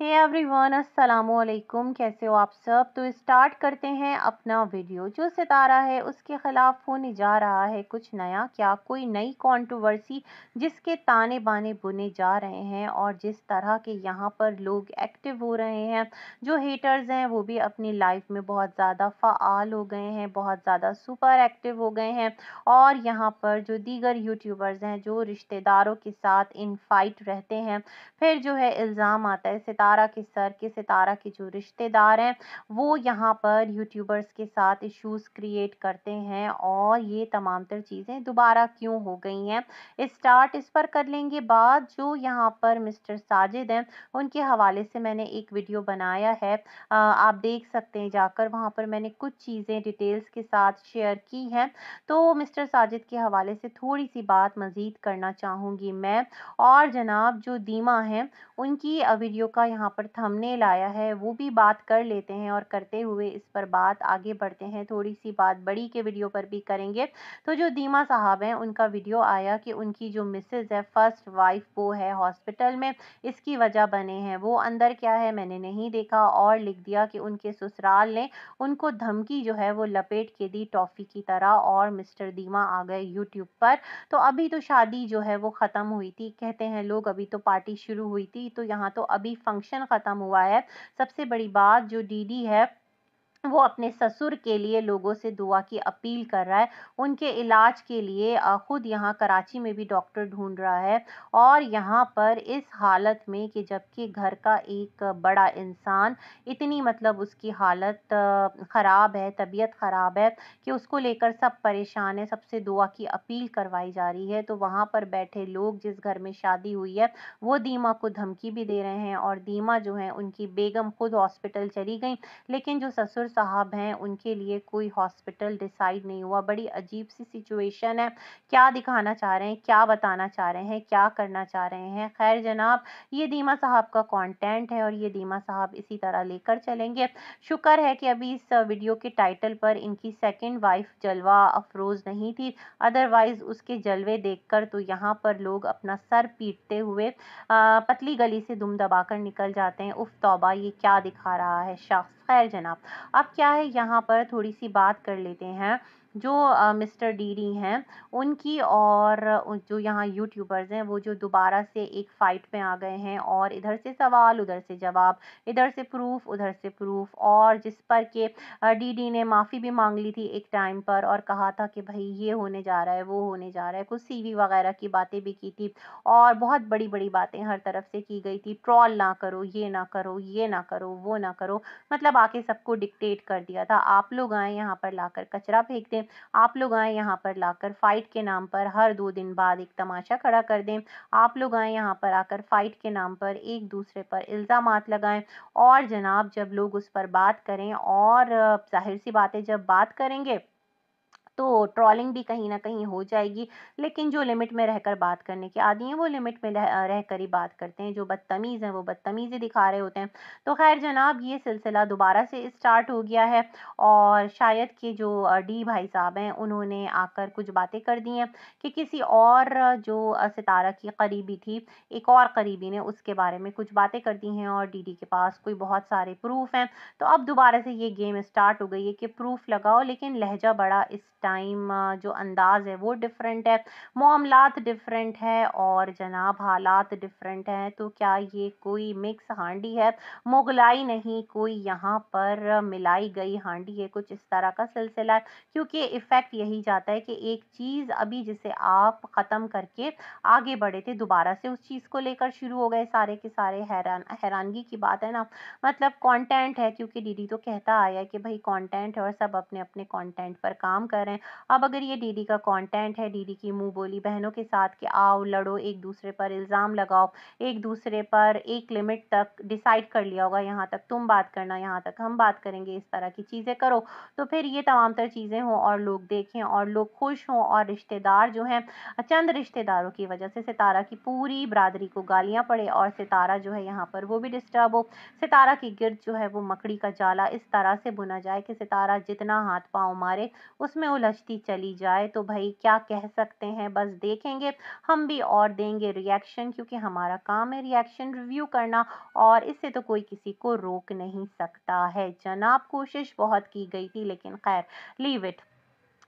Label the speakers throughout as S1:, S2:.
S1: Hey everyone अस्सलाम वालेकुम कैसे हो आप सब? तो स्टार्ट करते हैं अपना वीडियो जो सितारा है, उसके ख़िलाफ़ होने जा रहा है कुछ नया क्या? कोई नई कंट्रोवर्सी जिसके ताने बाने बुने जा रहे हैं और जिस तरह के यहाँ पर लोग एक्टिव हो रहे हैं, जो हेटर्स हैं, वो भी अपनी लाइफ में बहुत ज़्यादा फ़ाल हो गए हैं, बहुत ज़्यादा सुपर एक्टिव हो गए हैं और यहाँ पर जो दीगर यूट्यूबर्स हैं, जो रिश्तेदारों के साथ इन फाइट रहते हैं, फिर जो है इल्ज़ाम आता है के सर के, सितारा के जो रिश्तेदार हैं, वो यहाँ पर यूट्यूबर्स के साथ इश्यूज़ क्रिएट करते हैं और ये तमाम तर चीज़ें दोबारा क्यों हो गई हैं? स्टार्ट इस पर कर लेंगे बाद जो यहाँ पर मिस्टर साजिद हैं, उनके हवाले से मैंने एक वीडियो बनाया है। आप देख सकते हैं जाकर वहाँ पर मैंने कुछ चीज़ें डिटेल्स के साथ शेयर की हैं। तो मिस्टर साजिद के हवाले से थोड़ी सी बात मज़ीद करना चाहूँगी मैं। और जनाब जो दीमा हैं, उनकी वीडियो का यहाँ पर थंबनेल आया है, वो भी बात कर लेते हैं और करते हुए इस पर बात आगे बढ़ते हैं। थोड़ी सी बात बड़ी के वीडियो पर भी करेंगे। तो जो दीमा साहब हैं, उनका वीडियो आया कि उनकी जो मिसेज है, फ़र्स्ट वाइफ वो है हॉस्पिटल में, इसकी वजह बने हैं। वो अंदर क्या है, मैंने नहीं देखा और लिख दिया कि उनके ससुराल ने उनको धमकी जो है, वो लपेट के दी टॉफ़ी की तरह और मिस्टर दीमा आ गए यूट्यूब पर। तो अभी तो शादी जो है, वो ख़त्म हुई थी। कहते हैं, लोग, अभी तो पार्टी शुरू हुई थी तो यहाँ तो अभी फ़ंक्शन ख़त्म हुआ है। सबसे बड़ी बात जो डीडी है वो अपने ससुर के लिए लोगों से दुआ की अपील कर रहा है। उनके इलाज के लिए ख़ुद यहाँ कराची में भी डॉक्टर ढूंढ रहा है और यहाँ पर इस हालत में कि जबकि घर का एक बड़ा इंसान, इतनी मतलब उसकी हालत ख़राब है, तबीयत ख़राब है कि उसको लेकर सब परेशान है, सबसे दुआ की अपील करवाई जा रही है। तो वहाँ पर बैठे लोग जिस घर में शादी हुई है, वो दीमा को धमकी भी दे रहे हैं और दीमा जो है उनकी बेगम खुद हॉस्पिटल चली गई। लेकिन जो ससुर साहब हैं, उनके लिए कोई हॉस्पिटल डिसाइड नहीं हुआ। बड़ी अजीब सी सिचुएशन है। क्या दिखाना चाह रहे हैं, क्या बताना चाह रहे हैं, क्या करना चाह रहे हैं? खैर जनाब, ये दीमा साहब का कंटेंट है और ये दीमा साहब इसी तरह लेकर चलेंगे। शुक्र है कि अभी इस वीडियो के टाइटल पर इनकी सेकेंड वाइफ जलवा अफरोज़ नहीं थी। अदरवाइज़ उसके जलवे देखकर तो यहाँ पर लोग अपना सर पीटते हुए पतली गली से दुम दबाकर निकल जाते हैं। उफ, तौबा, ये क्या दिखा रहा है? शख्स खैर जनाब। अब क्या है यहाँ पर थोड़ी सी बात कर लेते हैं। जो मिस्टर डीडी हैं, उनकी और जो यहाँ यूट्यूबर्स हैं, वो जो दोबारा से एक फ़ाइट में आ गए हैं और इधर से सवाल, उधर से जवाब, इधर से प्रूफ, उधर से प्रूफ और जिस पर के डीडी ने माफ़ी भी मांग ली थी एक टाइम पर और कहा था कि भाई ये होने जा रहा है, वो होने जा रहा है, कुछ सीवी वगैरह की बातें भी की थी और बहुत बड़ी बड़ी बातें हर तरफ़ से की गई थी, ट्रॉल ना करो, ये ना करो, ये ना करो, वो ना करो मतलब आके सबको डिक्टेट कर दिया था। आप लोग आए यहाँ पर लाकर कचरा फेंक दें आप लोग आए यहाँ पर लाकर फाइट के नाम पर हर दो दिन बाद एक तमाशा खड़ा कर दें। आप लोग आए यहाँ पर आकर फाइट के नाम पर एक दूसरे पर इल्ज़ाम लगाएँ और जनाब जब लोग उस पर बात करें और ज़ाहिर सी बातें जब बात करेंगे तो ट्रॉलिंग भी कहीं ना कहीं हो जाएगी। लेकिन जो लिमिट में रहकर बात करने के आदि हैं, वो लिमिट में रह कर ही बात करते हैं। जो बदतमीज़ हैं, वो बदतमीज़ी दिखा रहे होते हैं। तो खैर जनाब, ये सिलसिला दोबारा से स्टार्ट हो गया है और शायद कि जो डी भाई साहब हैं, उन्होंने आकर कुछ बातें कर दी हैं कि किसी और जो सितारा की करीबी थी, एक और करीबी ने उसके बारे में कुछ बातें कर दी हैं और डी के पास कोई बहुत सारे प्रूफ हैं। तो अब दोबारा से ये गेम स्टार्ट हो गई है कि प्रूफ लगाओ, लेकिन लहजा बड़ा इस टाइम जो अंदाज़ है वो डिफरेंट है। मामलात डिफरेंट है और जनाब हालात डिफरेंट हैं तो क्या ये कोई मिक्स हांडी है? मुगलाई नहीं, कोई यहाँ पर मिलाई गई हांडी है, कुछ इस तरह का सिलसिला है। क्योंकि इफ़ेक्ट यही जाता है कि एक चीज़ अभी जिसे आप ख़त्म करके आगे बढ़े थे, दोबारा से उस चीज़ को लेकर शुरू हो गए, सारे के सारे हैरान, हैरानगी की बात है ना। मतलब कंटेंट है, क्योंकि दीदी तो कहता आया कि भाई कंटेंट और सब अपने अपने कंटेंट पर काम कर हैं। अब अगर ये डीडी का कंटेंट है, डीडी की मुँह बोली बहनों के साथ कि आओ, लड़ो, एक दूसरे पर इल्ज़ाम लगाओ, एक दूसरे पर एक लिमिट तक डिसाइड कर लिया होगा, यहाँ तक तुम बात करना, यहाँ तक हम बात करेंगे, इस तरह की चीज़ें करो। तो फिर ये तमाम तर चीज़ें हों और लोग देखें और लोग खुश हों और रिश्तेदार जो हैं, चंद रिश्तेदारों की वजह से सितारा की पूरी बरदरी को गालियाँ पड़े और सितारा जो है यहाँ पर वो भी डिस्टर्ब हो। सितारा की गिरद जो है वो मकड़ी का जाला, इस तरह से बुना जाए कि सितारा जितना हाथ पाँव मारे, उसमें उलझती चली जाए तो भाई क्या कह सकते हैं? बस देखेंगे, हम भी और देंगे रिएक्शन क्योंकि हमारा काम है रिएक्शन रिव्यू करना और इससे तो कोई किसी को रोक नहीं सकता है। जनाब, कोशिश बहुत की गई थी लेकिन खैर लीव इट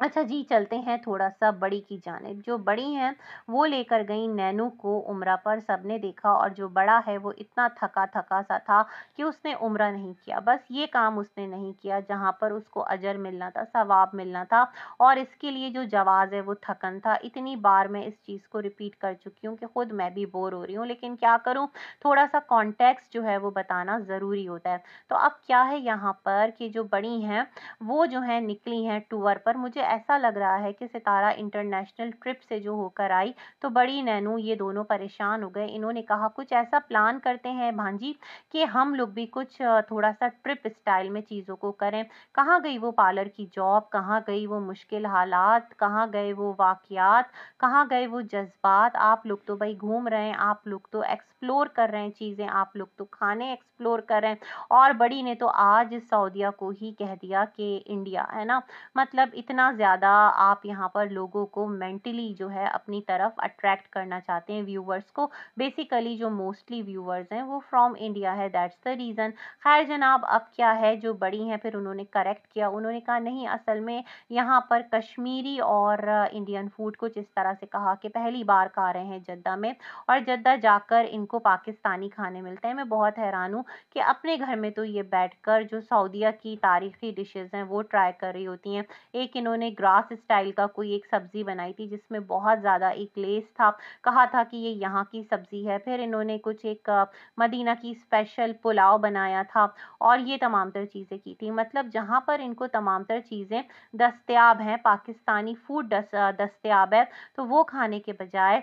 S1: अच्छा जी, चलते हैं थोड़ा सा बड़ी की जानब। जो बड़ी हैं, वो लेकर गई नैनू को उम्र पर, सबने देखा और जो बड़ा है, वो इतना थका थका सा था कि उसने उम्र नहीं किया। बस ये काम उसने नहीं किया, जहाँ पर उसको अजर मिलना था, सवाब मिलना था और इसके लिए जो जवाज़ है, वो थकन था। इतनी बार मैं इस चीज़ को रिपीट कर चुकी हूँ कि ख़ुद मैं भी बोर हो रही हूँ, लेकिन क्या करूँ? थोड़ा सा कॉन्टेक्स्ट जो है, वो बताना ज़रूरी होता है। तो अब क्या है यहाँ पर कि जो बड़ी हैं, वो जो है, निकली हैं टूर पर। मुझे ऐसा लग रहा है कि सितारा इंटरनेशनल ट्रिप से जो होकर आई तो बड़ी नैनू ये दोनों परेशान हो गए। इन्होंने कहा, कुछ ऐसा प्लान करते हैं भांजी कि हम लोग भी कुछ थोड़ा सा ट्रिप स्टाइल में चीज़ों को करें। कहाँ गई वो पार्लर की जॉब? कहाँ गई वो मुश्किल हालात? कहाँ गए वो वाक़ात कहाँ गए वो जज्बात? आप लोग तो भाई घूम रहे हैं, आप लोग तो एक्सप्लोर कर रहे हैं चीज़ें, आप लोग तो खाने एक्सप्लोर कर रहे हैं। और बड़ी ने तो आज सऊदिया को ही कह दिया कि इंडिया, है ना? मतलब इतना ज़्यादा आप यहाँ पर लोगों को मेंटली जो है अपनी तरफ़ अट्रैक्ट करना चाहते हैं व्यूवर्स को। बेसिकली जो मोस्टली व्यूवर्स हैं, वो फ्रॉम इंडिया है दैट्स द रीज़न खैर जनाब, अब क्या है? जो बड़ी हैं, फिर उन्होंने करेक्ट किया। उन्होंने कहा, नहीं, असल में यहाँ पर कश्मीरी और इंडियन फ़ूड कुछ इस तरह से कहा कि पहली बार खा रहे हैं जद्दा में। और जद्दा जाकर इनको पाकिस्तानी खाने मिलते हैं। मैं बहुत हैरान हूँ कि अपने घर में तो ये बैठकर जो सऊदिया की तारीखी डिशेज़ हैं, वो ट्राई कर रही होती हैं। एक इन्होंने ग्रास स्टाइल का कोई एक सब्ज़ी बनाई थी, जिसमें बहुत ज़्यादा एक लेस था। कहा था कि ये यहाँ की सब्ज़ी है। फिर इन्होंने कुछ एक मदीना की स्पेशल पुलाव बनाया था और ये तमाम तर चीज़ें की थी। मतलब जहाँ पर इनको तमाम तर चीज़ें दस्तियाब हैं, पाकिस्तानी फ़ूड दस्तियाब है तो वो खाने के बजाय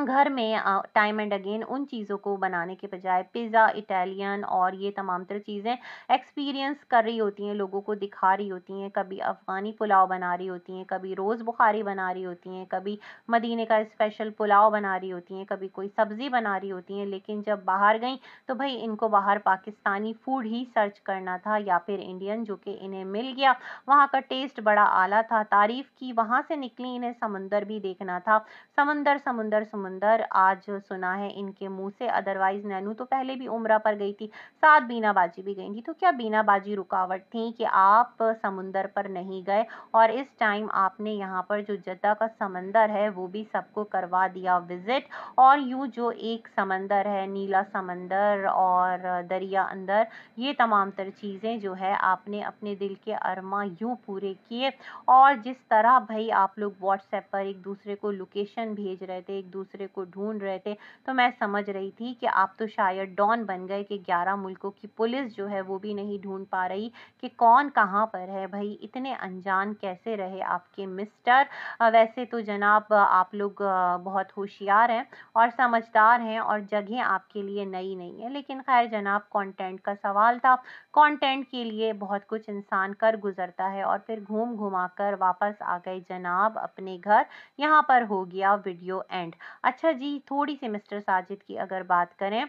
S1: घर में टाइम एंड अगेन उन चीज़ों को बनाने के बजाय पिज़्ज़ा इटालियन और ये तमाम तरह चीज़ें एक्सपीरियंस कर रही होती हैं, लोगों को दिखा रही होती हैं। कभी अफ़गानी पुलाव बना रही होती हैं, कभी रोज़ बुखारी बना रही होती हैं, कभी मदीने का स्पेशल पुलाव बना रही होती हैं, कभी कोई सब्ज़ी बना रही होती हैं। लेकिन जब बाहर गई तो भाई इनको बाहर पाकिस्तानी फ़ूड ही सर्च करना था या फिर इंडियन जो कि इन्हें मिल गया। वहाँ का टेस्ट बड़ा आला था। तारीफ़ की वहाँ से निकली, इन्हें समंदर भी देखना था। समंदर समंदर समंदर। समंदर आज सुना है इनके मुँह से। अदरवाइज़ नैनू तो पहले भी उम्र पर गई थी साथ बीना बाजी भी गई थी। तो क्या बीना बाजी रुकावट थी कि आप समुंदर पर नहीं गए और इस टाइम आपने यहाँ पर जो जद्दा का समंदर है, वो भी सबको करवा दिया विज़िट और यूँ जो एक समंदर है, नीला समंदर और दरिया अंदर, ये तमाम तर चीज़ें जो है आपने अपने दिल के अरमा यूँ पूरे किए। और जिस तरह भाई आप लोग व्हाट्सएप पर एक दूसरे को लोकेशन भेज रहे थे, एक दूसरे दूसरे को ढूंढ रहे थे तो मैं समझ रही थी कि आप तो शायद डॉन बन गए कि ग्यारह मुल्कों की पुलिस जो है वो भी नहीं ढूंढ पा रही कि कौन कहाँ पर है। भाई, इतने अनजान कैसे रहे आपके मिस्टर? वैसे तो जनाब, आप लोग बहुत होशियार हैं और समझदार हैं और जगह आपके लिए नई नहीं है। लेकिन खैर जनाब कंटेंट का सवाल था। कंटेंट के लिए बहुत कुछ इंसान कर गुजरता है और फिर घूम घुमा कर वापस आ गए जनाब अपने घर। यहाँ पर हो गया वीडियो एंड। अच्छा जी थोड़ी सी मिस्टर साजिद की अगर बात करें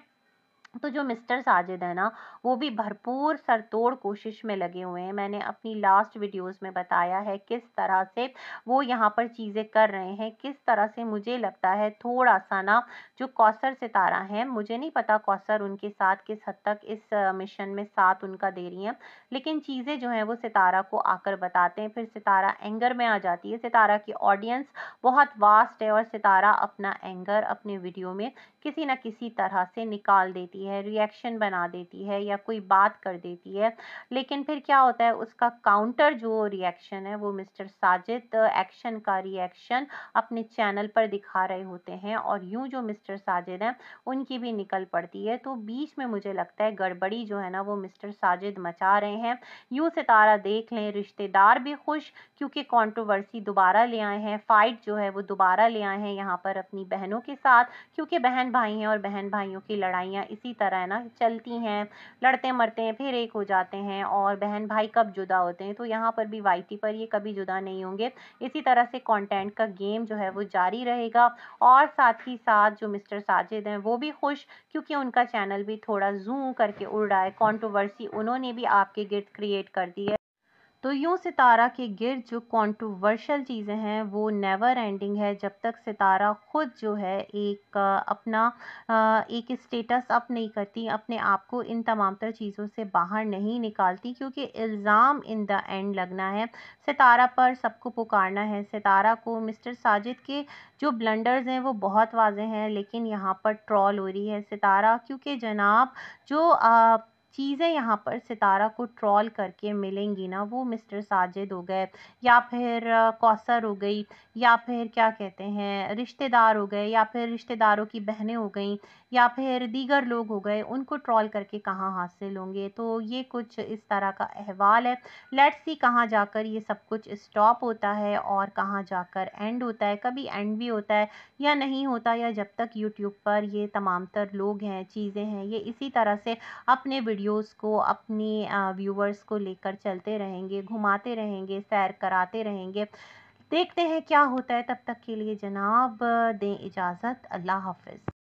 S1: तो जो मिस्टर साजिद है ना, वो भी भरपूर सरतोड़ कोशिश में लगे हुए हैं। मैंने अपनी लास्ट वीडियोस में बताया है किस तरह से वो यहाँ पर चीज़ें कर रहे हैं, किस तरह से मुझे लगता है थोड़ा सा ना जो कौसर सितारा है, मुझे नहीं पता कौसर उनके साथ किस हद तक इस मिशन में साथ उनका दे रही हैं। लेकिन चीज़ें जो हैं वो सितारा को आकर बताते हैं, फिर सितारा एंगर में आ जाती है। सितारा की ऑडियंस बहुत वास्ट है और सितारा अपना एंगर अपने वीडियो में किसी न किसी तरह से निकाल देती देती है रिएक्शन बना देती है या कोई बात कर देती है, लेकिन फिर क्या होता है उसका काउंटर जो रिएक्शन है, वो मिस्टर साजिद एक्शन का रिएक्शन अपने चैनल पर दिखा रहे होते हैं और यूँ जो मिस्टर साजिद हैं, उनकी भी निकल पड़ती है। तो बीच में मुझे लगता है गड़बड़ी जो है ना, वो मिस्टर साजिद मचा रहे हैं। यूँ सितारा देख लें, रिश्तेदार भी खुश क्योंकि कंट्रोवर्सी दोबारा ले आए हैं फाइट जो है वो दोबारा ले आए हैं यहाँ पर अपनी बहनों के साथ, क्योंकि बहन भाई हैं और बहन भाइयों की लड़ाइयाँ इसी इसी तरह है ना, चलती हैं लड़ते मरते हैं, फिर एक हो जाते हैं और बहन भाई कब जुदा होते हैं तो यहाँ पर भी वाईटी पर ये कभी जुदा नहीं होंगे। इसी तरह से कॉन्टेंट का गेम जो है वो जारी रहेगा और साथ ही साथ जो मिस्टर साजिद हैं वो भी खुश, क्योंकि उनका चैनल भी थोड़ा जूम करके उड़ रहा है कॉन्ट्रोवर्सी उन्होंने भी आपके गिर्द क्रिएट कर दी है। तो यूँ सितारा के गिर्द जो कॉन्ट्रोवर्शल चीज़ें हैं, वो नेवर एंडिंग है। जब तक सितारा ख़ुद जो है एक, अपना एक स्टेटस अप नहीं करती, अपने आप को इन तमाम तर चीज़ों से बाहर नहीं निकालती, क्योंकि इल्ज़ाम इन द एंड लगना है। सितारा पर सबको पुकारना है। सितारा को मिस्टर साजिद के जो ब्लंडर्स हैं, वो बहुत वाजे हैं, लेकिन यहाँ पर ट्रॉल हो रही है सितारा, क्योंकि जनाब जो चीज़ें यहाँ पर सितारा को ट्रॉल करके मिलेंगी ना, वो मिस्टर साजिद हो गए, या फिर कौसर हो गई, या फिर क्या कहते हैं, रिश्तेदार हो गए, या फिर रिश्तेदारों की बहनें हो गई, या फिर दीगर लोग हो गए, उनको ट्रॉल करके कहाँ हासिल होंगे? तो ये कुछ इस तरह का अहवाल है। लेट्स सी कहाँ जाकर ये सब कुछ स्टॉप होता है और कहाँ जाकर एंड होता है। कभी एंड भी होता है या नहीं होता, या जब तक यूट्यूब पर ये तमाम तर लोग हैं, चीज़ें हैं, ये इसी तरह से अपने वीडियोस को, अपनी व्यूवर्स को लेकर चलते रहेंगे, घुमाते रहेंगे, सैर कराते रहेंगे। देखते हैं क्या होता है। तब तक के लिए जनाब, दें इजाज़त। अल्लाह हाफिज़।